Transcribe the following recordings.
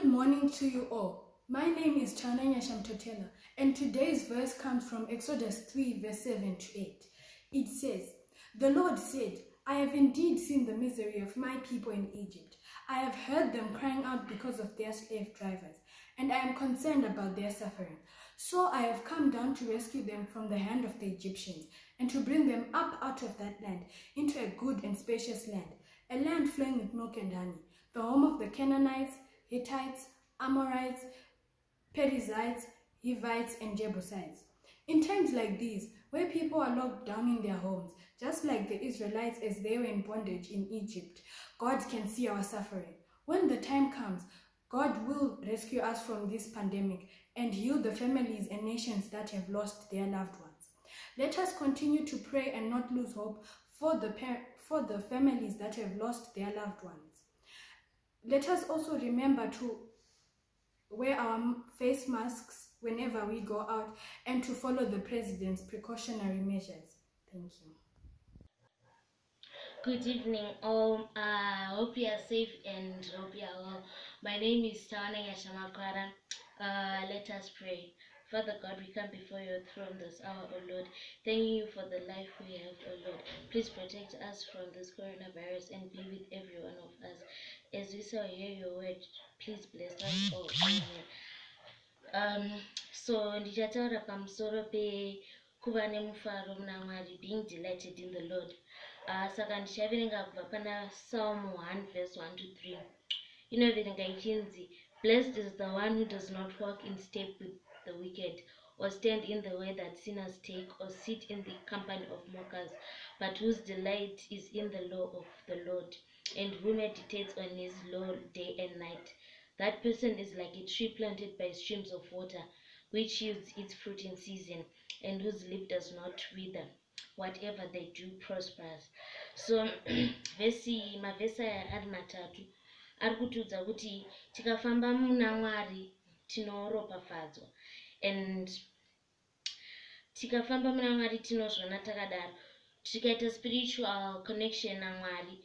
to you all. My name is Chananya Shamtotela, and today's verse comes from Exodus 3, verse 7 to 8. It says, The Lord said, I have indeed seen the misery of my people in Egypt. I have heard them crying out because of their slave drivers, and I am concerned about their suffering. So I have come down to rescue them from the hand of the Egyptians, and to bring them up out of that land into a good and spacious land, a land flowing with milk and honey, the home of the Canaanites, Hittites, Amorites, Perizzites, Hivites, and Jebusites. In times like these, where people are locked down in their homes, just like the Israelites as they were in bondage in Egypt, God can see our suffering. When the time comes, God will rescue us from this pandemic and heal the families and nations that have lost their loved ones. Let us continue to pray and not lose hope for the, for the families that have lost their loved ones. Let us also remember to wear our face masks whenever we go out and to follow the president's precautionary measures. Thank you. Good evening, all. I hope you are safe and hope you are well. My name is Tana Yashamakwara. Uh, let us pray. Father God, we come before your throne this hour, O Lord. Thanking you for the life we have, O Lord. Please protect us from this coronavirus and be with every one of us. As we shall hear your word, please bless us all. Amen. um, so ndichataura pamusoro pekuva nemufaro muna mwari being delighted in the lord uh, saka ndichaverenga kubva pana psalm 1 verse 1 to 3 inoverenga ichinzi blessed is the one who does not walk in step with the wicked or stand in the way that sinners take or sit in the company of mockers but whose delight is in the law of the lord and who meditates on his law day and night that person is like a tree planted by streams of water, which yields its fruit in season, and whose leaf does not wither. Whatever they do prospers. So, vhesi mavhesi aya ari matatu ari kutiudza kuti tikafamba muna mwari tinoropafadzwa and tikafamba muna mwari tinozviona takadaro. Tikaita spiritual connection namwari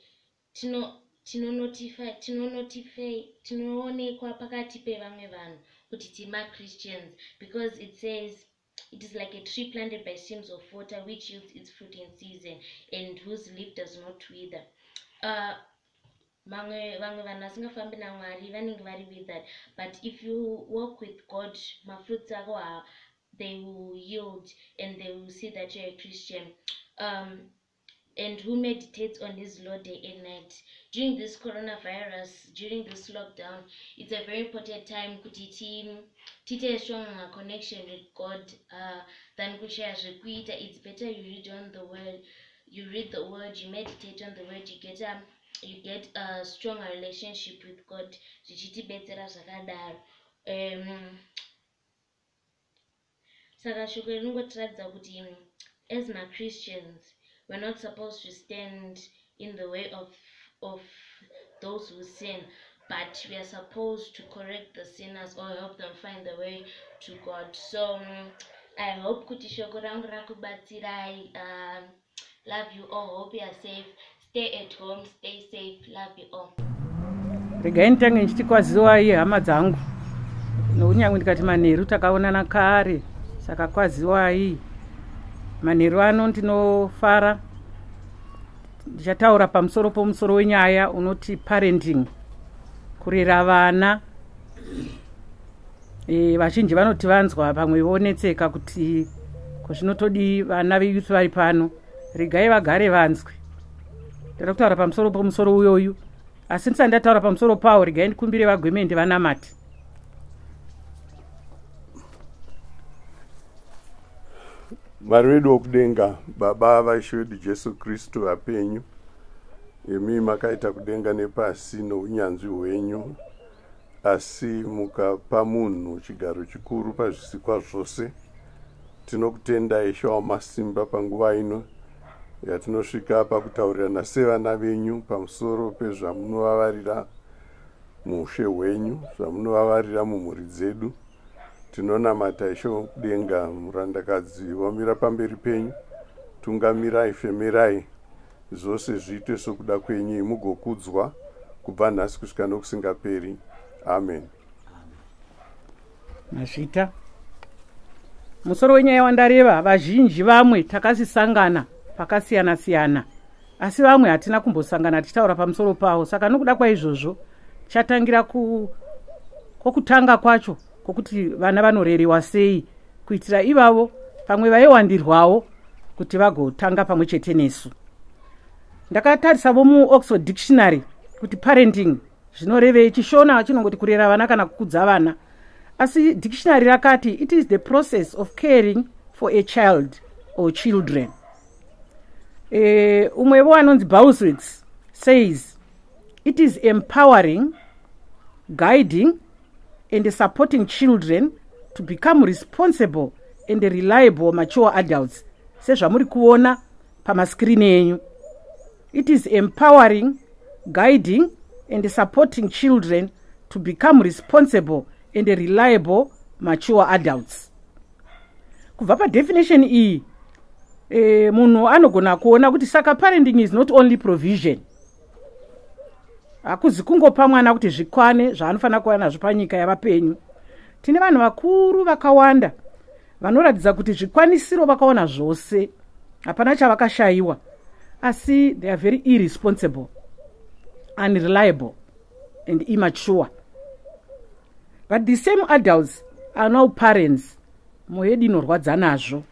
tinoonekwa pakati pevamwe vanhu kuti timachristians because it says it is like a tree planted by streams of water which yields its fruit in season and whose leaf does not wither. Uh, vamwe vamwe vanhu vasingafambi namwari vanenge vari withered but if you walk with god mafruits ako ha they will yield and they will see that you're a christian. Um, and who meditates on his law day and night? During this coronavirus during this lockdown it's a very important time kuti ti- tiite strong connection with god uh, than kushaya zvekuita. It's better you read on the word you read the word you meditate on the word you get a, you get a stronger relationship with god zvichitibetsera zvakadaro um, saka shoko rinongotiratidza kuti as machristians we're not supposed to stand in the way of of those who sin but we are supposed to correct the sinners or help them find the way to god. So i hope kuti shoko rangu rakubatsirai. Um, love you all. Hope you are safe stay at home stay safe love you all. Regai nditange ndichiti kwaziwai hama dzangu. Nokunyange ndikati manheru takaonana kare saka kwaziwai manheru ano ndinofara. Ndichataura pamusoro pomusoro wenyaya unoti parenting kurera vana. E, vazhinji vanoti vanzwa vamwe vonetseka kuti kozvinotodi vana veyuth vari pano. Regai vagare vanzwe ndada kutaura pamusoro pomusoro uyoyu. Asi ndisati ndataura pamusoro pawo regai ndikumbire vagwemende vanamati mwari wedu wokudenga baba vaishe vedu jesu kristu vapenyu. Imi makaita kudenga nepasi nounyanzvi hwenyu. Asi mukapa munhu chigaro chikuru pazvisikwa zvose. Tinokutenda ishe wamasimba panguva ino yatinosvika pakutaurirana sevana venyu pamusoro pezvamunovavarira muushe hwenyu zvamunovavarira mumhuri dzedu. Tinonamata ishe wokudenga murandakadzi wamira pamberi penyu. Tungamirai femerai zvose zviitwe sokuda kwenyu mugokudzwa kubva nhasi kusvika nokusingaperi. Amen. Mazvita. Musoro wenyaya wandareva vazhinji vamwe takasisangana pakasiyana siyana asi vamwe hatina kumbosangana tichitaura pamusoro pavo saka nokuda kwaizvozvo chatangira ku kwokutanga kwacho kwokuti vana vanorerewa sei kuitira ivavo pamwe vaiwandirwawo kuti vagotanga pamwe chete nesu. Ndakatarisavo muoxford dictionary kuti parenting zvinorevei chishona chinongoti kurera vana kana kukudza vana. Asi dictionary rakati it is the process of caring for a child or children uh, umwevo anonzi bauswix says it is empowering guiding and supporting children to become responsible and reliable mature adults. Sezvamuri kuona pamaskirini enyu. It is empowering guiding and supporting children to become responsible and reliable mature adults. Kubva padefinition iyi e, munhu anogona kuona kuti saka parenting is not only provision. Hakuzi kungopa mwana kuti zvikwane zvaanofanira kuva nazvo panyika yavapenyu. Tine vanhu vakuru vakawanda vanoratidza kuti zvikwanisiro vakaona zvose. Hapana chavakashayiwa asi they are very irresponsible unreliable and immature. But the same adults are now parents mwoyo yedu inorwadza nazvo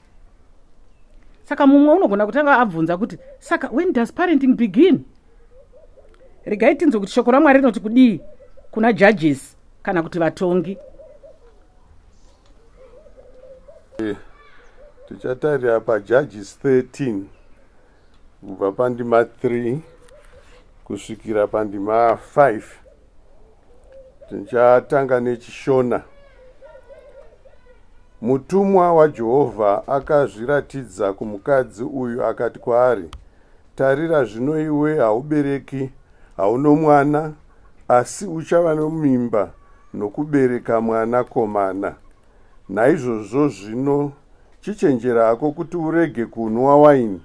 saka mumwe unogona kutanga abvunza kuti saka when does parenting begin? Regai tinzwe kuti shoko ramwari rinoti kudii kuna judges kana kuti vatongi. Tichatarira pajudges 13 kubva pandima 3 kusvikira pandima 5 tichatanga nechishona mutumwa wajehovha akazviratidza kumukadzi uyu akati kwaari tarira zvino iwe haubereki hauno mwana asi uchava nomimba nokubereka mwana komana. Naizvozvo zvino chichenjera hako kuti urege kunwa waini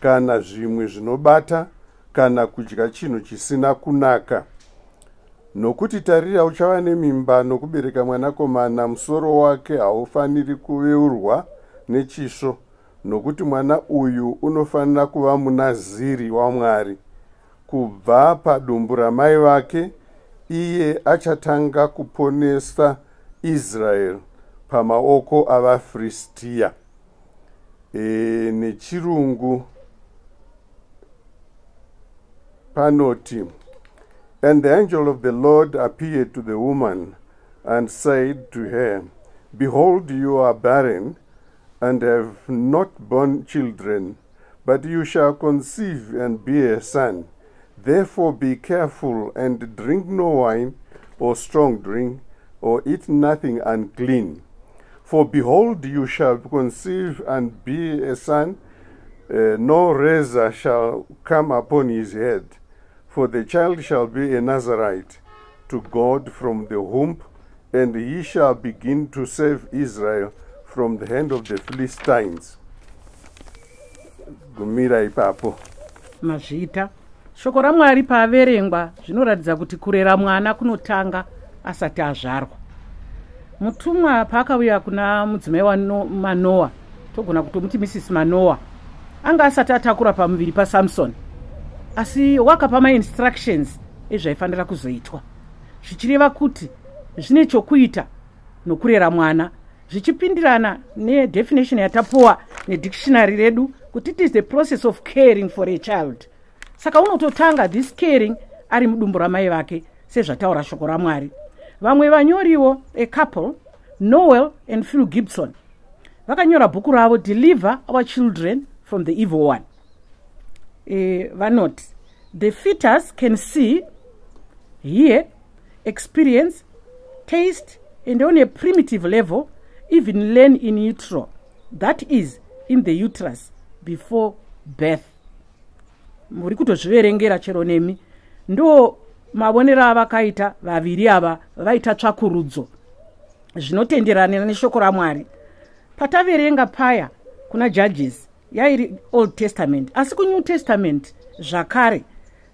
kana zvimwe zvinobata kana kudya chinhu chisina kunaka nokuti tarira uchava nemimba nokubereka mwanakomana musoro wake haufaniri kuveurwa nechisvo nokuti mwana uyu unofanira kuva munaziri wamwari kubva padumbu ramai vake iye achatanga kuponesa israeri pamaoko avafristiya e, nechirungu panoti and the angel of the lord appeared to the woman and said to her behold you are barren and have not borne children but you shall conceive and bear a son. Therefore be careful and drink no wine or strong drink or eat nothing unclean. For behold you shall conceive and bear a son uh, no razor shall come upon his head for the child shall be a Nazarite to God from the womb, and he shall begin to save Israel from the hand of the Philistines. Gumira ipapo. mazvita shoko ramwari paaverengwa zvinoratidza kuti kurera mwana kunotanga asati azvarwa mutumwa paakauya kuna mudzimai wamanoa togona kutomuti mrs manoa anga asati atakura pamuviri pasamsoni asi wakapa mainstructions ezvaifanira kuzoitwa. Zvichireva kuti zvine chokuita nokurera mwana zvichipindirana nedefinition yatapuwa nedictionary redu kuti it is the process of caring for a child. Saka unototanga this caring ari mudumbu ramai vake sezvataura shoko ramwari. Vamwe vanyoriwo acouple noel and phil gibson vakanyora bhuku ravo deliver our children from the evil one vanoti the fetus can see hear experience taste and on a primitive level even learn in utero that is in the uterus before birth. Muri kutozviverengera chero nemi. Ndo mavonero avakaita vaviri ava vaita tsvakurudzo zvinotenderana neshoko ramwari. Pataverenga paya kuna judges yairi old testament. Asi kunew testament zvakare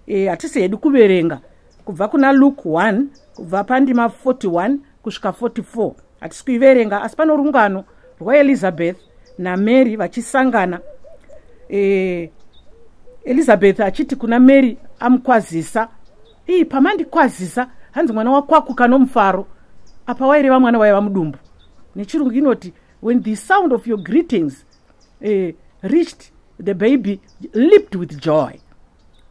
e, hatisi hedu kuverenga. Kubva kuna luke 1 kubva pandima 41 kusvika 44 hatisi kuiverenga. Asi pano rungano rwaelizabeth namary vachisangana e, elizabeth achiti kuna mary amukwazisa ii pamandikwazisa hanzi mwana wakwakuka nomufaro? Apa waireva mwana waiva mudumbu. Nechirungu inoti when the sound of your greetings uh, reached the baby lipped with joy.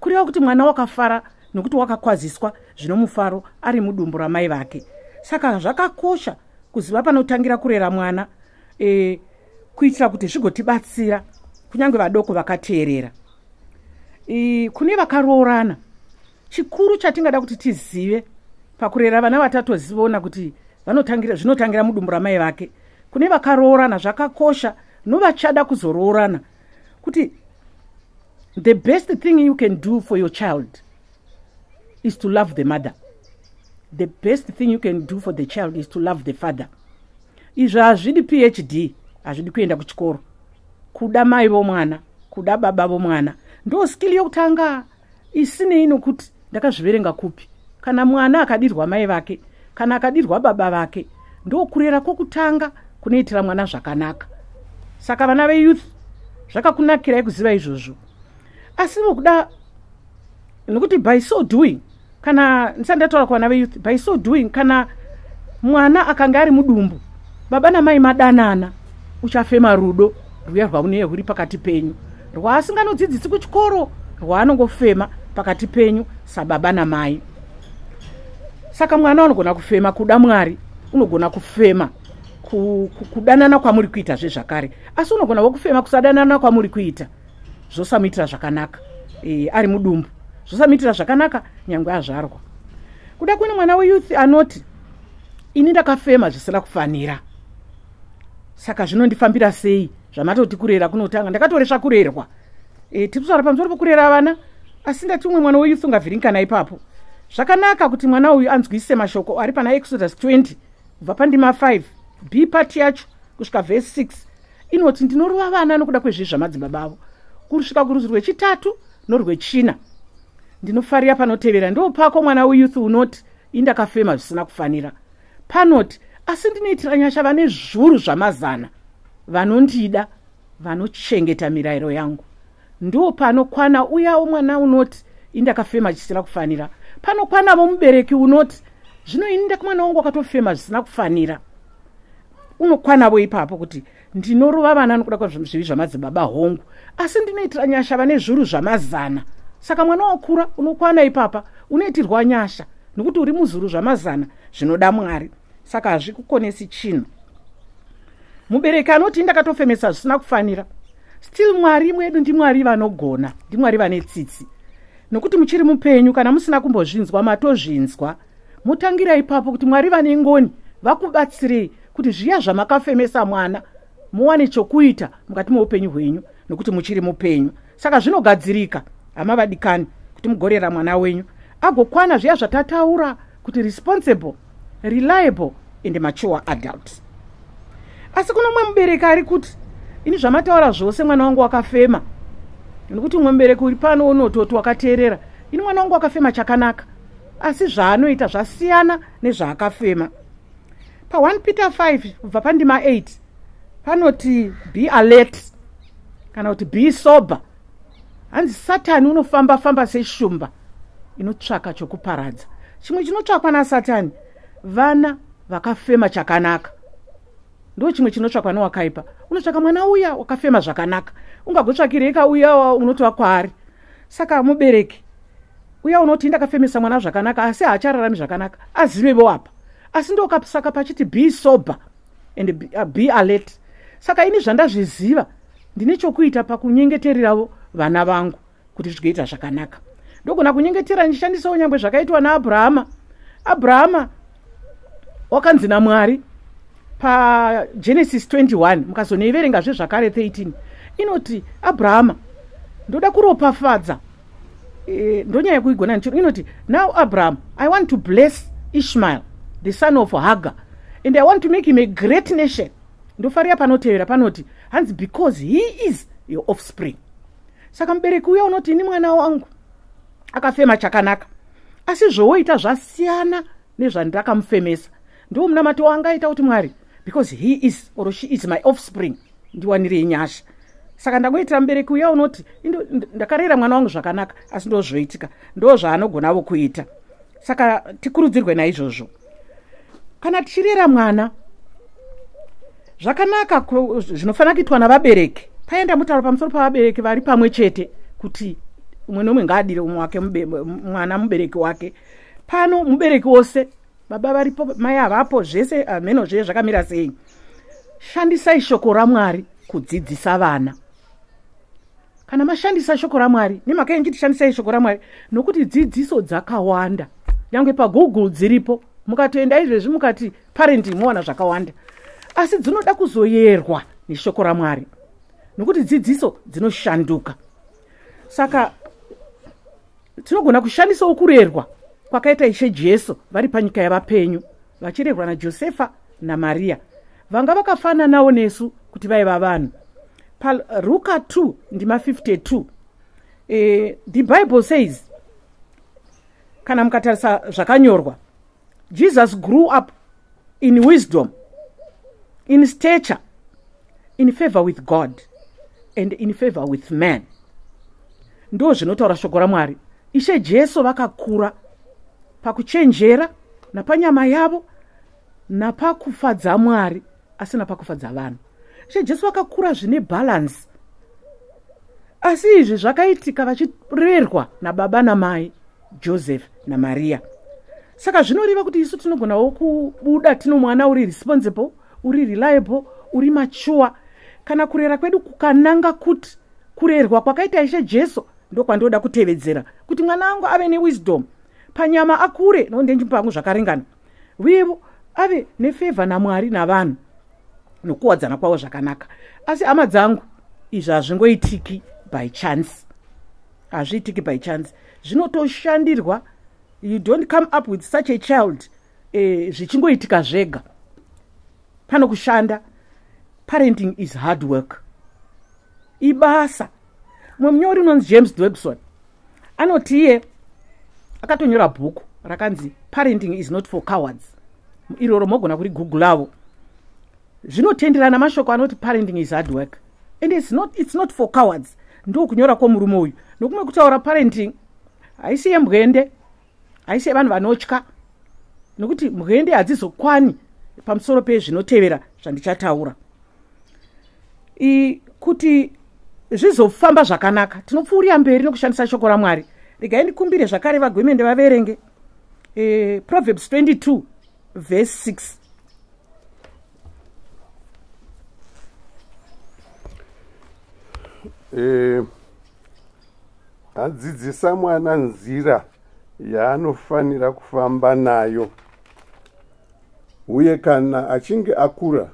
Kureva kuti mwana wakafara nokuti wakakwaziswa zvino mufaro ari mudumbu ramai vake. Saka zvakakosha kuziva panotangira kurera mwana e, kuitira kuti zvigotibatsira kunyange vadoko vakateerera. E, kune vakaroorana chikuru chatingada kuti tizive pakurera vana vatatoziona kuti vanotangira zvinotangira mudumbu ramai vake. Kune vakaroorana zvakakosha novachada kuzoroorana kuti the best thing you can do for your child is to love the mother. The best thing you can do for the child is to love the father. Izvi hazvidi phd hazvidi kuenda kuchikoro. Kuda mai vomwana kuda baba vomwana. Ndo skili yokutanga. Isinei nokuti ndakazviverenga kupi? Kana mwana akadirwa mai vake kana akadirwa baba vake ndokurera kwokutanga kunoitira mwana zvakanaka saka vana veyouth zvakakunakirai kuziva izvozvo. Asi vokuda nokuti by so doing kana ndisati ndataura kuvana veyouth by so doing kana mwana akanga ari mudumbu baba namai madanana uchafema rudo rwuya rwaunee rwuri pakati penyu. Rwaasinganodzidzisi kuchikoro rwaanongofema pakati penyu sababa namai. Saka mwana unogona kufema kuda mwari unogona kufema kudanana kwamuri kuita zvezvakare asi unogonawo kufema kusadanana kwamuri kuita zvosamuitira zvakanaka. E, ari mudumbu. Zvosamuitira zvakanaka nyange azvarwa. Kuda kune mwana weyouth anoti ini ndakafema zvisina kufanira. Saka zvinondifambira sei? Zvamatoti kurera kunotanga. Ndakatoresva kurerwa e, tiri kutaura pamusoro pokurera vana asi ndati umwe mwana weyouth ungavhiringana ipapo. Zvakanaka kuti mwana uyu anzwise mashoko ari pana exodus 20 kubva pandima 5 b pati yacho kusvika vhesi 6 inoti ndinorova vana nokuda kwezvii zvamadzibaba avo kusvika kurudzi rwechitatu norwechina ndinofarira panotevera ndo pako mwana weyouth unoti indakafema zvisina kufanira. Panoti asi ndinoitira nyasha vane zvuru zvamazana vanondida vanochengeta mirayiro yangu. Ndo panokwana uyawo mwana unoti indakafema zvisina kufanira. Panokwanavo mubereki unoti zvino ini ndakumwana wangu wakatofema zvisina kufanira unokwanavo ipapo kuti ndinorova vana nokuda kwazvivi zvamadzibaba hongu. Asi ndinoitira nyasha vane zviuru zvamazana. Saka mwana wakura unokwana ipapa unoitirwa nyasha nokuti uri muzviuru zvamazana zvinoda mwari. Saka hazvikukonesi chinhu. Mubereki anoti ndakatofemesa zvisina kufanira. Still mwari mwedu ndimwari vanogona ndimwari vane tsitsi. Nokuti muchiri mupenyu kana musina kumbozvinzwa matozvinzwa. Mutangira ipapo kuti mwari vane ngoni vakubatsirei kuti zviya zvamakafemesa mwana muwane chokuita mukati meupenyu hwenyu nokuti muchiri mupenyu. Saka zvinogadzirika hama vadikani kuti mugorera mwana wenyu. Agokwana zviya zvatataura kuti responsible reliable and mature adult. Asi kuno mwe mubereki ari kuti ini zvamataura zvose mwana wangu wakafema. Nokuti umwe mubereki uri pano unototi wakateerera ini mwana wangu wakafema chakanaka. Asi zvaanoita zvasiyana nezvaakafema pa1 peter 5 kubva pandima 8 panoti be alert kana kuti be sober. Hanzi satani unofamba famba seshumba inotsvaka chokuparadza. Chimwe chinotsvakwa nasatani vana vakafema chakanaka. Ndo chimwe chinotsvakwa newakaipa unotsvaka mwana uya wakafema zvakanaka. Ungagotsvakireka uya unotova kwaari saka mubereki uya unoti ndakafemesa mwana zvakanaka asi haachararami zvakanaka. Azivevo apa asi ndokasaka pachiti be sober and be, uh, be alert. Saka ini zvandazviziva ndine chokuita pakunyengeteriravo vana vangu kuti zvigoita zvakanaka. Ndogona kunyengetera ndichishandisawo nyangwe zvakaitwa naabrahama. Abrahama wakanzi namwari pagenesis 21 mukazonoiverengazve zvakare 13 inoti abrahama ndoda kuropafadza. E, ndonyaya yekuigona ndichiro inoti now abraham i want to bless ishmael the son of hagar. And i want to make him a great nation. Ndofarira panotevera panoti hanzi because he is your offspring. Saka mubereki uya unoti ini mwana wangu. Akafema chakanaka. Asi zvowoita zvasiyana nezvandakamufemesa. Ndo munamati wangaita kuti mwari because he is or she is my offspring ndiwanirei nyasha. Saka ndangoitira mubereki uya unoti "Indo- nd- ndakarera mwana wangu zvakanaka. Asi ndozvoitika. Ndo zvaanogonavo kuita saka tikurudzirwe naizvozvo kana tichirera mwana zvakanaka zvinofanira kuitwa navabereki. Paenda mutauro pamusoro pavabereki vari pamwe chete kuti umwe nomwe ngaadire umwe wake mwana mubereki wake. Pano mubereki wose baba varipo mai havapo zvese hameno zvee zvakamira sei. Shandisai shoko ramwari kudzidzisa vana. Kana mashandisa shoko ramwari nemhaka yenyu tishandisai shoko ramwari nokuti dzidziso dzakawanda. Nyange pagoogle dziripo mukatoenda izvezvi mukati parenting mowana zvakawanda. Asi dzinoda kuzoyerwa neshoko ramwari nokuti dzidziso dzinoshanduka. Saka tinogona kushandisawo kurerwa kwakaita ishe jesu vari panyika yavapenyu vachirerwa najosefa namariya vanga vakafananawo nesu kuti vaiva vanhu. Paruka 2 ndima 52 eh, the bible says kana mukatarisa zvakanyorwa jesus grew up in wisdom in stature in favor with god and in favor with man. Ndo zvinotaura shoko ramwari. Ishe jesu vakakura pakuchenjera napanyama yavo napakufadza mwari asi napakufadza vanhu. Ishe jesu vakakura zvine bhalansi asi izvi zvakaitika vachirerwa nababa namai joseph namariya saka zvinoreva kuti isu tinogonawo kubuda tino mwana uri responsible uri reliable uri machuwa kana kurera kwedu kukananga kuti kurerwa kwakaita ishe jesu ndokwandoda kutevedzera. Kuti mwana wangu ave newisdom. Panyama akure nondenjipangu zvakaringana uyevo ave nefevha namwari navanhu nokuwadzana kwavo zvakanaka. Asi hama dzangu izvi hazvingoitiki by chance. Hazviitiki by chance. Zvinotoshandirwa you don't come up with such a child eh, zvichingoitika zvega. Pano kushanda parenting is hard work. Ibasa. Mumwe munyori unonzi james dobson anoti iye akatonyora bhuku rakanzi parenting is not for cowards. Iroro mogona kurigugulavo zvinotenderana mashoko anoti parenting is hard work. And it's not, it's not for cowards. Ndo kunyora kwomurume uyu. Nokumwe kutaura parenting haisi yembwende haisi yevanhu vanotya. Nokuti mwende hadzizokwani pamusoro pezvinotevera zvandichataura. Kuti zvizofamba zvakanaka. Tinopfuurira mberi nokushandisa shoko ramwari. Regai ndikumbire zvakare vagwemende vaverenge. E, proverbs 22 vhese 6 Eh, adzidzisa mwana nzira yaanofanira kufamba nayo. Uye kana achinge akura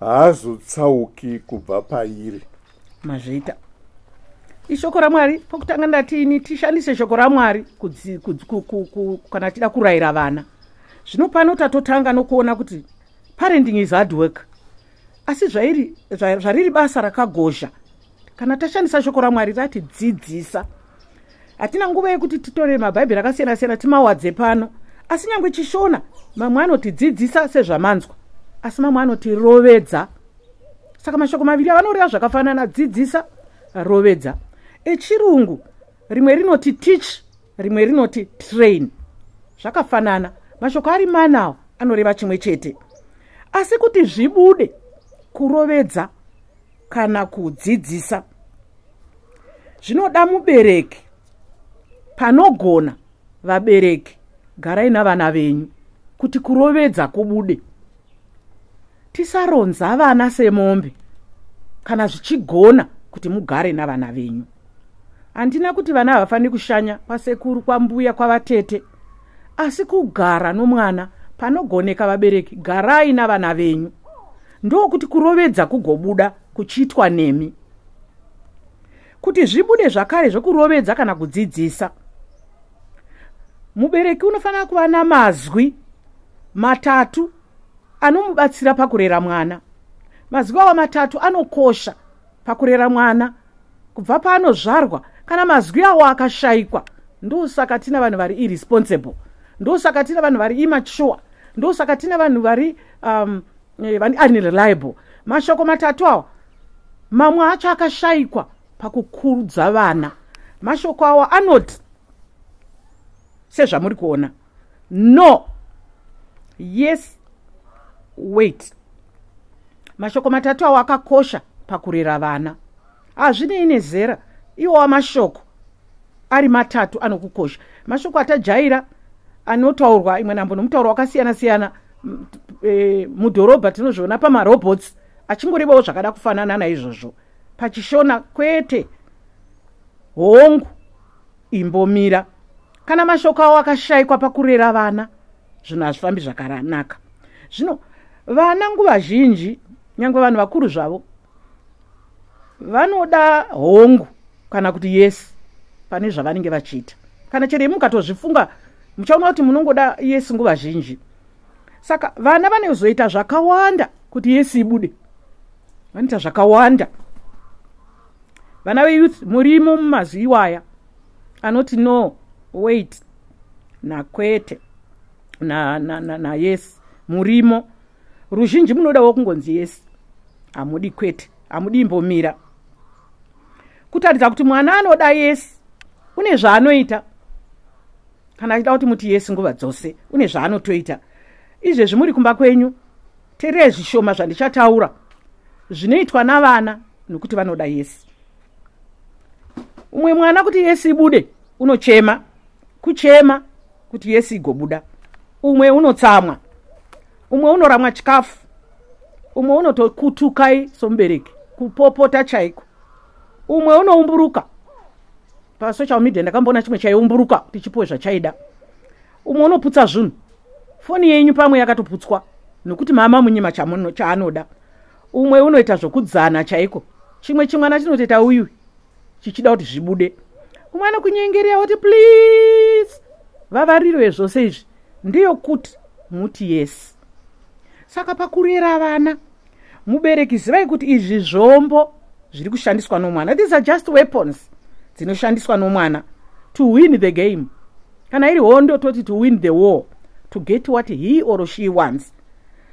haazotsauki kubva pairi. Mazvita ishoko ramwari pokutanga ndatini tishandise shoko ramwari kana tida kurayira vana. Zvino pano tatotanga nokuona kuti parenting is hard work asi zvairi zva- zvariri basa rakagozha. Kana tashandisa shoko ramwari rati dzidzisa hatina nguva yekuti titore mabhaibheri akasiyana siyana timawadze pano. Asi nyange chishona mamwe anoti dzidzisa sezvamanzwa asi mamwe anoti rovedza saka mashoko maviri avanoreva zvakafanana dzidzisa rovedza. Echirungu rimwe rinoti teach rimwe rinoti train. Zvakafanana. Mashoko ari manawo anoreva chimwe chete. Asi kuti zvibude kurovedza kana kudzidzisa zvinoda mubereki panogona vabereki garai navana venyu kuti kurovedza kubude. Tisaronza vana semombe kana zvichigona kuti mugare navana venyu. Handina kuti vana havafaniri kushanya kwasekuru kwambuya kwavatete asi kugara nomwana panogoneka vabereki garai navana venyu. Ndokuti kurovedza kugobuda kuchiitwa nemi. Kuti zvibude zvakare zvekurovedza kana kudzidzisa mubereki unofanira kuva namazwi matatu anomubatsira pakurera mwana. Mazwi ava matatu anokosha pakurera mwana. Kubva paanozvarwa kana mazwi awo akashayikwa ndosaka tina vanhu vari irresponsible ndosaka tina vanhu vari immature ndosaka tina vanhu vari um, eh, vani unreliable. Mashoko matatu awa mamwe acho akashayikwa pakukurudza vana. Mashoko awa anoti sezvamuri kuona. No. Yes. Wait. Mashoko matatu awo akakosha pakurera vana. Hazvinei nezera iwowa mashoko ari matatu anokukosha. Mashoko atajaira anotaurwa imwe nambo nomutauro wakasiyana siyana e, mudhorobha tinozviona pamarobots achingorevawo zvakada kufanana naizvozvo. Pachishona kwete hongu imbomira kana mashoko avo akashayikwa pakurera vana zvinhu hazvifambi zvakanaka. Zvino vana nguva zhinji nyange vanhu vakuru zvavo vanoda hongu kana kuti yesi pane zvavanenge vachiita. Kana chero mukatozvifunga muchaona kuti munongoda yesi nguva zhinji. Saka vana vanozoita zvakawanda kuti yesi ibude. Vanoita zvakawanda. Vana veyouth murimo mumazivi iwaya anoti no wait nakwete nayesi na, na, na yes. murimo. Ruzhinji munodawo kungonzi yesi hamudi kwete hamudi imbomira kutaridza kuti mwana anoda yesi une zvaanoita. Kana achida kuti muti yesi nguva dzose une zvaanotoita. Izvezvi muri kumba kwenyu. Teerei zvishoma zvandichataura. Zvinoitwa navana nokuti vanoda yesi umwe mwana kuti yesi ibude unochema kuchema kuti yesi igobuda. Umwe unotsamwa umwe unoramwa chikafu umwe unotokutukai somubereki kupopota chaiko. Umwe unoumburuka. Pasocial media ndakamboona chimwe chaiumburuka tichipiwe zvachaida. Umwe unoputsa zvinhu. Foni yenyu pamwe yakatoputswa nokuti mama munyima chaanoda. Umwe unoita zvokudzana chaiko. Chimwe chimwana chinotoita uyu chichida kuti zvibude umwe anokunyengerera kuti please vavarirwe zvose izvi. Ndiyo kuti muti yesi saka pakurera vana mubereki zivai kuti izvi zvombo zviri kushandiswa nomwana. These are just weapons dzinoshandiswa nomwana to win the game. Kana iri hondo toti to win the war to get what he or she wants.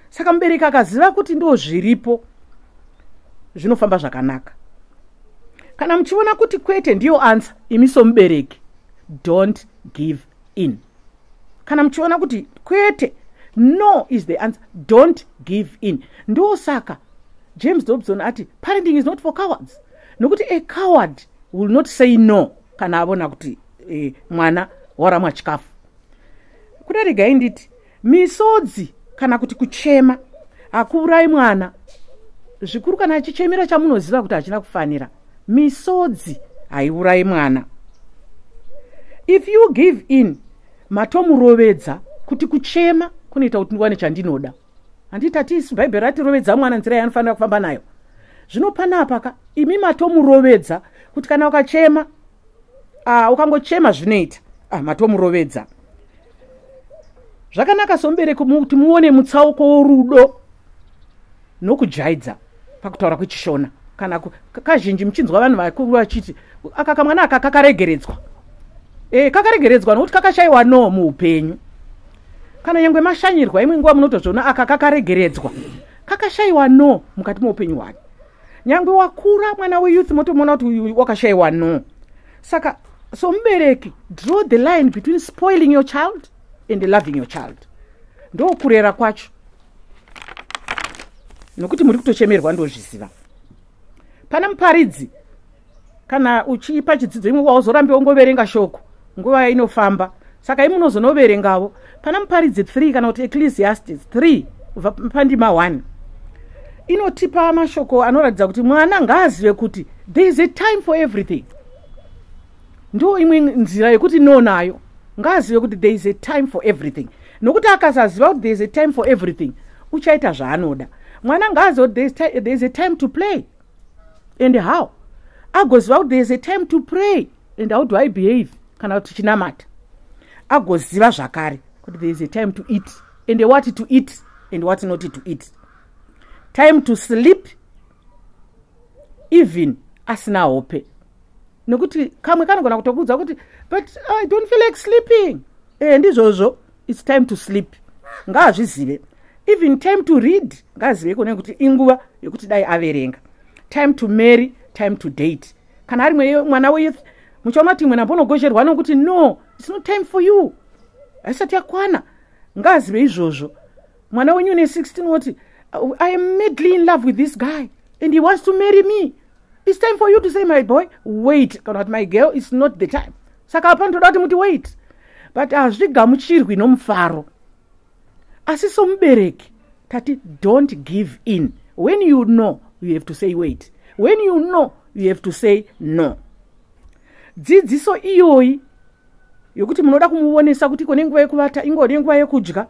Saka mubereki akaziva kuti ndo zviripo zvinofamba zvakanaka kana muchiona kuti kwete ndiyo ansa imi somubereki don't give in. Kana muchiona kuti kwete no is the answer don't give in. Ndosaka james dobson ati parenting is not for cowards. Nokuti a coward will not say no kana avona kuti eh, mwana waramwa chikafu. Kuda regai nditi misodzi kana kuti kuchema hakuurai mwana. Zvikuru kana achichemera chamunoziva kuti hachina kufanira misodzi haiurai mwana. If you give in matomurovedza kuti kuchema kunoita kuti ndiwane chandinoda. Handiti hatisi bhaibheri ratirovedza mwana nzira yaanofanira kufamba nayo. Zvino panapa ka imi matomurovedza kuti kana ukachema uh, ukangochema zvinoita ah, matomurovedza. Zvakanaka somubereki mu- kuti muone mutsauko worudo nokujaidza pakutaura kwechishona kana kazhinji muchinzwa vanhu vakuru vachiti aka kamwana aka kakaregeredzwa. E, kakaregeredzwa nokuti kakashayiwa no muupenyu. Kana nyange mashanyirwa imwe nguva munotozviona aka kakaregeredzwa kakashayiwa no mukati meupenyu hwake. Nyange wakura mwana weyouth motomuona kuti uyu wakashayiwa no saka somubereki draw the line between spoiling your child and loving your child. Ndokurera kwacho. Nokuti muri kutochemerwa ndozviziva pana muparidzi. Kana uchipa chidzidzo imwe wauzorambi wongoverenga shoko nguva inofamba saka imi unozonoverengavo. Pana muparidzi 3 kana kuti ecclesiastes 3 kubva pandima 1 inotipa mashoko anoratidza kuti mwana ngaazive kuti there is a time for everything. Ndo imwe nzira yekuti no nayo. Ngaazive kuti there is a time for everything. Nokuti akasaziva kuti there is a time for everything uchaita zvaanoda. Mwana ngaazive kuti there is a time to play and how? Agoziva kuti there is a time to pray. And how do i behave? Kana kuti tichinamata agoziva zvakare kuti there is a time to eat. And what to eat? And what not to eat? Time to sleep even asina hope. Nekuti kamwe kanogona kutokuudza kuti but i don't feel like sleeping. E ndizvozvo its time to sleep. Ngaazvizive even time to read ngaziveko nekuti inguva yekuti dai averenga time to marry time to date. Kana ari mwana weyouth muchaona kuti imwe nambonogozherwa nokuti no its not time for you. Haisati yakwana. Ngaazive izvozvo. Mwana wenyu ne16 woti "Oh, i am madly in love with this guy and he wants to marry me. Its time for you to say my boy wait kana kuti my girl its not the time. Saka panotoda kuti muti wait. But hazvigamuchirwi nomufaro. Asi somubereki tati don't give in. When you know you have to say wait. When you know you have to say no. Dzidziso iyoyi yokuti munoda kumuonesa kuti iko nenguva yekuvata ingo nenguva yekudya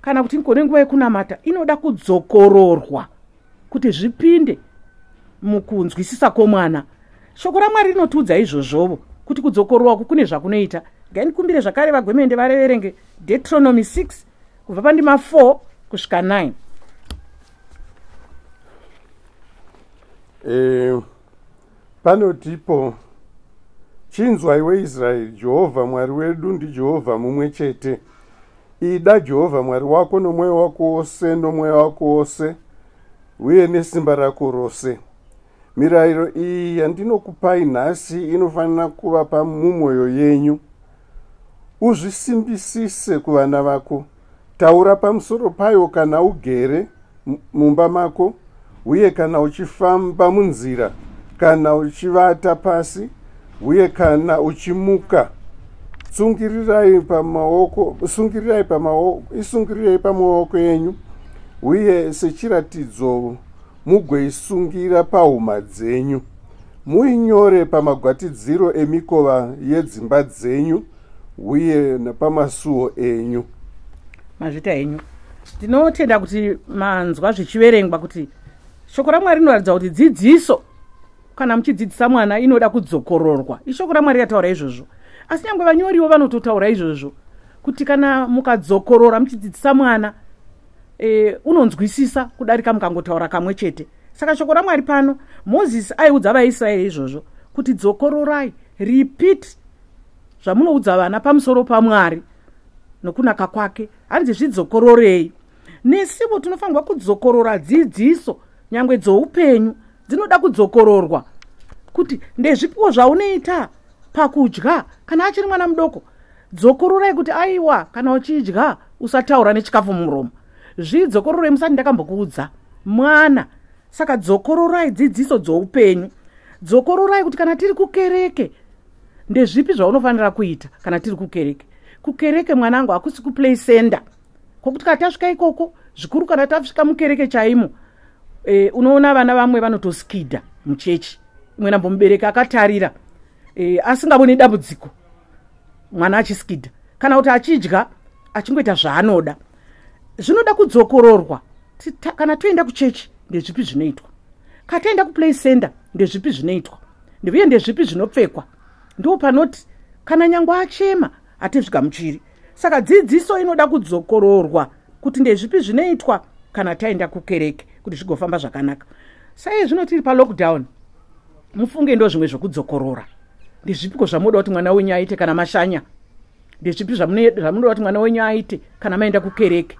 kana kuti ingo nenguva yekunamata inoda kudzokororwa kuti zvipinde mukunzwisisa kwomwana. Shoko ramwari rinotiudza izvozvovo kuti kudzokororwako kune zvakunoita. Ngaindikumbire zvakare vagwemende vareverenge deuteronomy 6 kubva pandima 4 kusvika 9 Eh, panotipo chinzwaiwe israeri jehovha mwari wedu ndijehovha mumwe chete. Ida jehovha mwari wako nomwoyo wako wose nomweya wako wose uye nesimba rako rose. Mirayiro iyi yandinokupai nhasi inofanira kuva mumwoyo yenyu. Uzvisimbisise kuvana vako. Taura pamusoro payo kana ugere mu- mumba mako uye kana uchifamba munzira kana uchivata pasi uye kana uchimuka tsungirirai pamaoko sungirirai pamaoko isungirirei pamaoko enyu. Uye sechiratidzo mugoisungira pahuma dzenyu. Muinyore pamagwatidziro emikova yedzimba dzenyu uye napamasuo enyu. Mazvita henyu ndinotenda kuti manzwa zvichiverengwa kuti shoko ramwari rinoratidza kuti dzidziso kana muchidzidzisa mwana inoda kudzokororwa ishoko ramwari rataura izvozvo. Asi nyange vanyoriwo vanototaura izvozvo kuti kana mukadzokorora muchidzidzisa mwana e, unonzwisisa kudarika mukangotaura kamwe chete. Saka shoko ramwari pano mozisi aiudza vaisraeri izvozvo kuti dzokororai repeat zvamunoudza vana pamusoro pamwari nokunaka kwake. Hanzi zvidzokororei nesivo tinofanirwa kudzokorora dzidziso nyangwe dzoupenyu dzinoda kudzokororwa kuti ndezvipiwo zvaunoita pakudya. Kana achiri mwana mudoko dzokororai kuti aiwa kana uchidya usataura nechikafu mumuromo zvidzokororei musati ndakambokuudza. Mwana saka dzokororai dzidziso dzoupenyu. Dzokororai kuti kana tiri kukereke ndezvipi zvaunofanira kuita kana tiri kukereke? Kukereke mwanangu hakusi kuplay center kwokuti kana tasvika ikoko zvikuru kana tasvika mukereke chaimo e, unoona vana vamwe vanotoskidha muchechi. Imwe nambo mubereki akatarira. E, asingaboni dambudziko. Mwana achiskidha kana kuti achidya achingoita zvaanoda. Zvinoda kudzokororwa kana toenda kuchechi ndezvipi zvinoitwa? Kana toenda kuplay center ndezvipi zvinoitwa? Uye ndezvipi zvinopfekwa? Ndo panoti kana nyangwe achema hatizvigamuchiri saka dzidziso inoda kudzokororwa kuti ndezvipi zvinoitwa kana taenda kukereke kuti zvigofamba zvakanaka. Sai zvino tiri palockdown mufunge ndo zvimwe zvokudzokorora ndezvipiko zvamunoda kuti mwana wenyu aite kana mashanya? Ndezvipi zvamunoda kuti mwana wenyu aite kana maenda kukereke?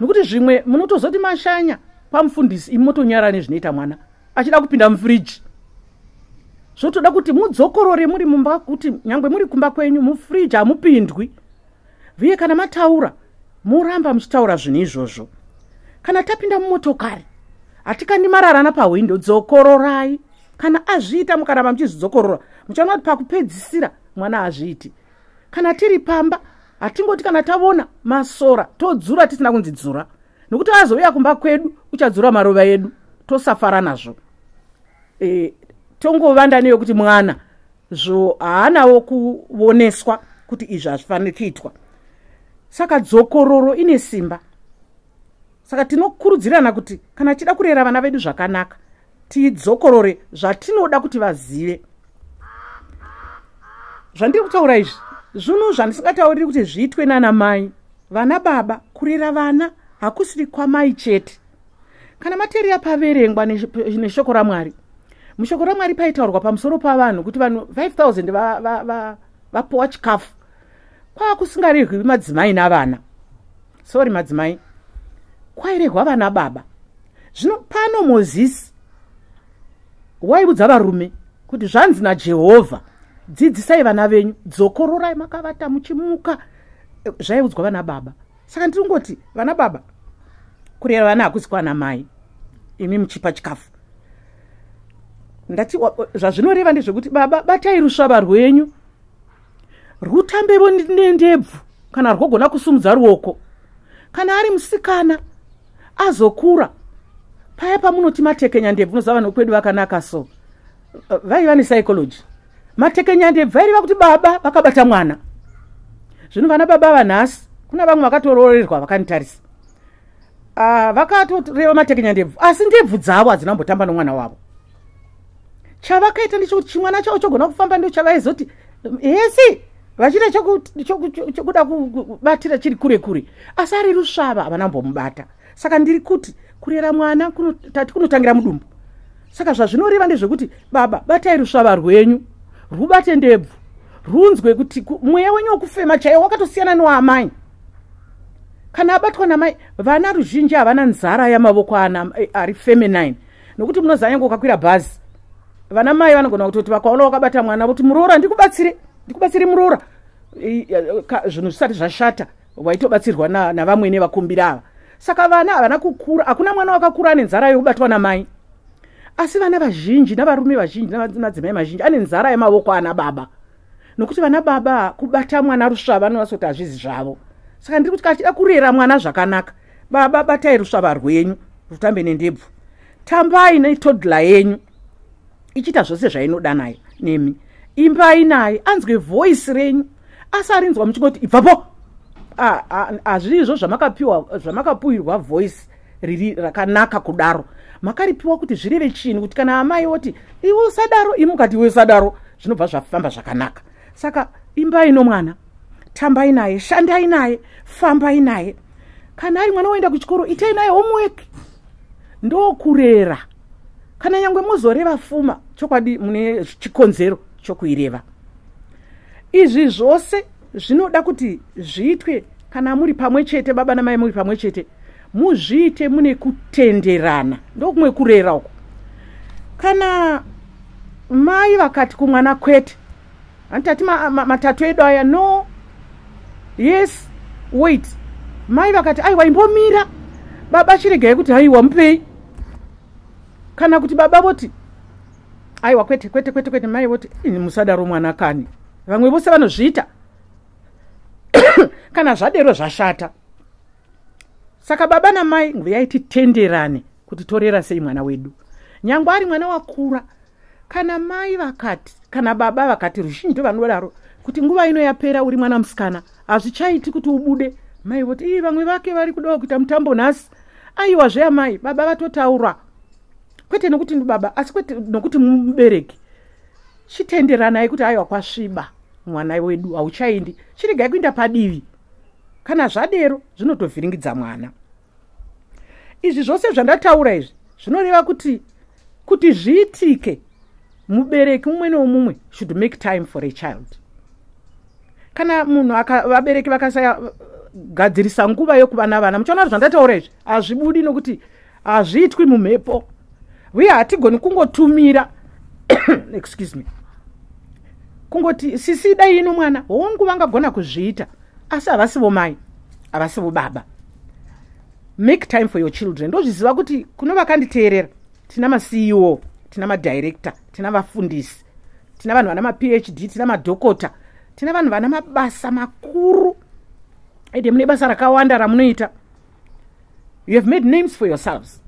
Nokuti zvimwe munotozoti mashanya pamufundisi imi motonyara nezvinoita mwana achida kupinda mufiriji. Zvotoda kuti mudzokorore muri mumba kuti nyangwe muri kumba kwenyu mufiriji hamupindwi. Uye kana mataura muramba muchitaura zvinhu izvozvo kana tapinda mumotokari hatikandi mararana pahwindo dzokororai. Kana azviita mukaramba muchizvidzokorora muchaona kuti pakupedzisira mwana hazviiti kana tiri pamba hatingoti kana tavona masora todzura tisina kunzi dzura nokuti azouya kumba kwedu uchadzura maruva edu tosafara nazvo. E, tongovanda neyo kuti mwana zvo haanawo kuoneswa kuti izvi hazvifaniri kuitwa. Saka dzokororo ine simba saka tinokurudzirana kuti kana tichida kurera vana vedu zvakanaka tidzokorore zvatinoda kuti vazive. Zvandiri kutaura izvi zvunhu zvandisingatauriri kuti zviitwe nana mai vana baba kurera vana hakusiri kwamai chete. Kana mateerera paverengwa nesh- neshoko ramwari mushoko ramwari paitaurwa pamusoro pavanhu kuti vanhu 5000 va- va- va- vapiwa chikafu kwaa kusingarehwi madzimai navana. Sori madzimai kwairehwa vana baba. Zvino pano mozisi waibudza varume kuti zvanzi najehovha dzidzisai vana venyu dzokororai makavata muchimuka zvaiudzwa vana baba. Saka ndiringoti vana baba kurera vana hakusi kwana mai imi muchipa chikafu. Ndati zvazvinoreva ndezvekuti baba batai rusvava rwenyu rutambevo nendebvu kana rwogona kusumudza ruoko. Kana ari musikana azokura. Paya pamunoti matekenya ndebvu nozava nokwedu vakanaka so Uh, vaiva nepsychology. Matekenya ndebvu vairiva kuti baba vakabata mwana. Zvino vana baba vanhasi kuna vamwe vakatoroorerwa vakanitarisa. Ah, vakatoreva matekenya ndebvu asi ndebvu dzavo hadzina mbotamba nomwana wavo. Chavakaita ndechekuti chimwana chavo chogona kufamba ndo chavaizoti hesi vachida choku- choku- choku- chokuda kubatira chiri kure kure. Asi ari rusvava havana mbomubata saka ndiri kuti kurera mwana tati kunotangira mudumbu. Saka zvazvinoreva ndezvekuti baba batai rusvava rwenyu rubate ndebvu runzwe kuti ku- mweya wenyu wokufema chaiwo wakatosiyana newaamai. Kana abatwa namai vana ruzhinji havana nzara yamavoko eh, ari feminine. Nokuti munozanyange ukakwira bhazi. Vana mai vanogona kutoti vakaona wakabata mwana voti muroora ndikubatsire ndikubatsire muroora eh, zvinhu zvisati zvashata waitobatsirwa na- navamwene vakumbiri ava saka vana havana kukura hakuna mwana wakakura ane nzara yokubatwa namai. Asi vana vazhinji navarume vazhinji namadzimai mazhinji ane nzara yemavoko ana baba. Nokuti vana baba kubata mwana rusvava anonaso kuti hazvizi zvavo. Saka ndiri kuti kachida kurera mwana zvakanaka baba batai rusvava rwenyu rutambe nendebvu. Tambai netodla yenyu. Ichiita zvose zvainoda nayo nemi. Imbai naye anzwe vhoisi renyu. Asi arinzwa muchingoti ibvapo Ah, ah, hazvizvo zvamakapiwa zvamakapuwirwa vhoisi riri rakanaka kudaro. Makaripiwa kuti zvireve chini kuti kana amai oti iwe usadaro imi mukati iwe usadaro zvinobva zvafamba zvakanaka. Saka imbai nomwana tambai naye shandai naye fambai naye. Kana ari mwana woenda kuchikoro itai naye homework. Ndokurera. Kana nyange muzoreva fuma chokwadi mune chikonzero chokuireva. Izvi zvose zvinoda kuti zviitwe kana muri pamwe chete baba namai muri pamwe chete muzviite mune kutenderana. Ndokumwe kurera uku. Kana mai vakati kumwana kwete handitati ma- ma- matatu edu aya no yes wait. Mai vakati aiwa imbomira baba chiregai kuti haiwa mupei kana kuti baba voti aiwa kwete kwete kwete kwete. Mai voti musadaro mwana kani vamwe vose vanozviita kana zvadero zvashata. Saka baba namai nguyai titenderane kuti torera sei mwana wedu. Nyangwe ari mwana wakura kana mai vakati kana baba vakati ruzhinji vanodaro kuti nguva ino yapera uri mwana musikana hazvichaiti kuti ubude. Mai voti ii vamwe vake vari kudawo kuita mutambo nhasi. Aiwa zveya mai baba vatotaura. Kwete nokuti ndi baba asi kwete nokuti mubereki. Chitenderanai kuti aiwa kwasviba mwana wedu hauchaindi chiregai kuinda padivi. Kana zvadero zvinotovhiringidza mwana. Izvi zvose zvandataura izvi zvinoreva kuti kuti zviitike mubereki mumwe nomumwe should make time for a child. Kana munhu vabereki vakasagadzirisa nguva yokuva navana muchiona kuti zvandataura izvi hazvibudi nokuti hazviitwi mumhepo. Uye hatigoni kungotumira excuse me kungoti sisi dai ino mwana hongu vangagona kuzviita. Asi havasivo mai havasivo baba. Make time for your children. Ndozviziva kuti kuno vakanditeerera tina maceo tina madirector tina vafundisi tina vanhu vana maphd tina madhokota tina vanhu vana mabasa makuru. Ende mune basa rakawanda ramunoita. You have made names for yourselves.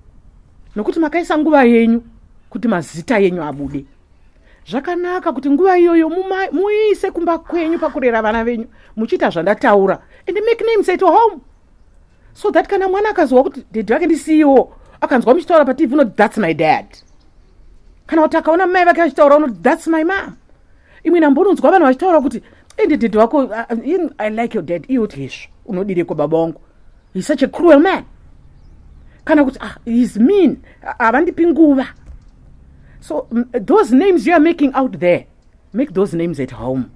Nokuti makaisa nguva yenyu kuti mazita yenyu abude zvakanaka kuti nguva iyoyo muise kumba kwenyu pakurera vana venyu muchiita zvandataura. And make names at home. So that kana mwana akazwa kuti dhedhi vake ndisiiwo akanzwa muchitaura patv unoti thats my dad. Kana kuti akaona mai vake vachitaura unoti thats my mam imwe nambononzwa vanhu vachitaura kuti ende dhedhi wako uh, uh, i like your dad iye kuti hezvo unodireko baba wangu? He's such a cruel man. Kana kuti ah, he's mean. Havandipi nguva so those names you are making out there make those names at home.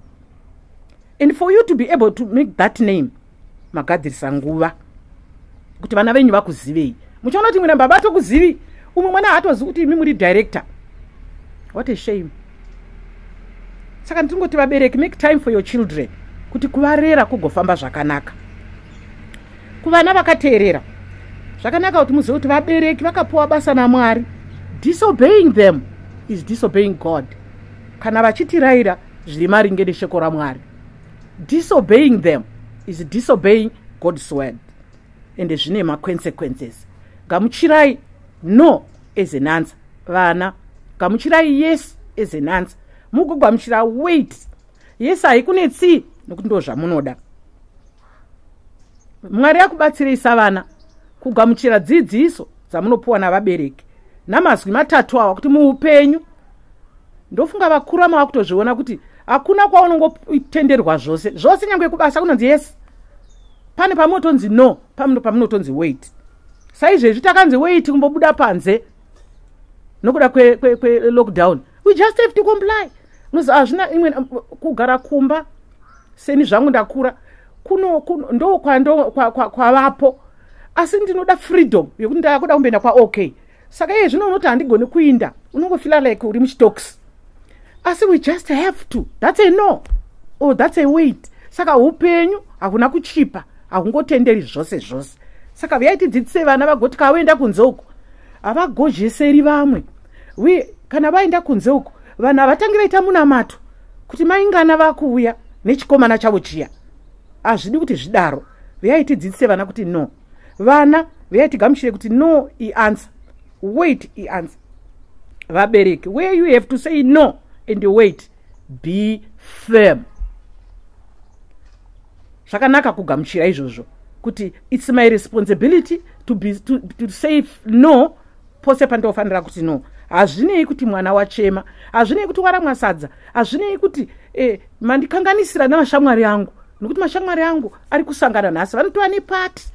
And for you to be able to make that name magadzirisa nguva kuti vana venyu vakuzivei. Muchaona kuti imwe baba atokuzivi umwe mwana haatozivi kuti imi muri director. What a shame. Saka ndingoti vabereki make time for your children kuti kuvarera kugofamba zvakanaka. Kuvana vakateerera zvakanaka kuti muzive kuti vabereki vakapiwa basa namwari disobeying them is disobeying god. Kana vachitirayira zviri maringe neshoko ramwari. Disobeying them is disobeying god's word. Ende zvine maconsequences gamuchirai no ezenanza vana. Gamuchirai yes ezenanza mugogamuchira wait. Yes haikunetsii nokuti ndo zvamunoda. Mwari akubatsirei savana kugamuchira dzidziso dzamunopiwa navabereki namazwi matatu awa kuti muupenyu. Ndofunga vakuru amava kutozviona kuti hakuna kwaunongotenderwa zvose. Zvose nyange kubasa kunonzi yes. Pane pamunotonzi no pamuno pamunotonzi wait. Saizvezvi takanzi wait kumbobuda panze nokuda kwelockdown kwe, kwe we just have to comply. Nozi hazvina imwe kugara kumba. Seni zvangu ndakura. Kuno, kuno ndo kwavapo kwa, kwa, kwa asi ndinoda freedom yekuti ndakuda kumboenda kwaok saka iye zvino unoti handigoni kuinda unongofila like uri muchitoks asi we just have to thats a no. Or thats a wait. Saka upenyu hakuna kuchipa hakungotenderi zvose zvose. Saka vyaitidzidzisei vana vagoti kavaenda kunze uko havagozheseri vamwe. Uye kana vaenda kunze uko vanhu havatangira ita munamato kuti maingana vakuuya nechikomana chavo chiya. Hazvidi kuti zvidaro. Vyaitidzidzise vana kuti no. Vana vyaitigamuchire kuti no ianswer wait ianswer vabereki where you have to say no and wait be firm. Zvakanaka kugamuchira izvozvo kuti its my responsibility to, be, to, to say no pose pandofanira kuti no. Hazvinei kuti mwana wachema hazvinei kuti waramwa sadza hazvinei kuti eh, mandikanganisira namashamwari angu. Nokuti mashamwari angu ari kusangana nhasi vanotova nepati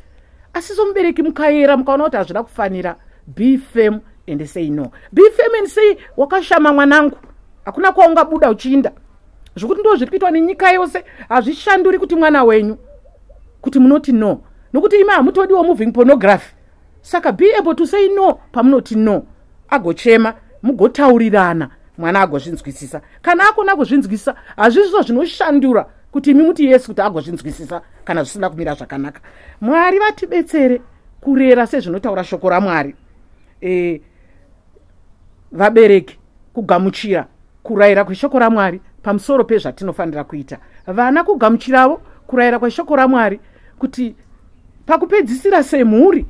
asi somubereki mukayera mukaona kuti hazvina kufanira be fam and say no. Be fam and say wakashama mwanangu hakuna kwaungabuda uchiinda zvokuti ndo zviri kuitwa nenyika yose hazvishanduri kuti mwana wenyu kuti munoti no. Nokuti imi hamutodiwo moving pornography. Saka be able to say no pamunoti no agochema mugotaurirana mwana agozvinzwisisa. Kana akona kuzvinzwisisa hazvizvo zvinoshandura kuti imi muti yesu kuti agozvinzwisisa kana zvisina kumira zvakanaka. Mwari vatibetsere kurera sezvinotaura shoko ramwari e, vabereki kugamuchira kurayira kweshoko ramwari pamusoro pezvatinofanira kuita. Vana kugamuchiravo kurayira kweshoko ramwari kuti pakupedzisira semhuri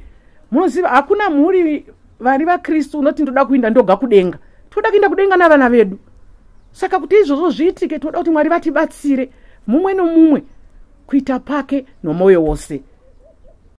munoziva hakuna mhuri vari vakristu unoti ndoda kuinda ndoga kudenga. Toda kuinda kudenga navana vedu. Saka kuti izvozvo zviitike toda kuti mwari vatibatsire mumwe nomumwe kuita pake nomwoyo wose